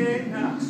Amen.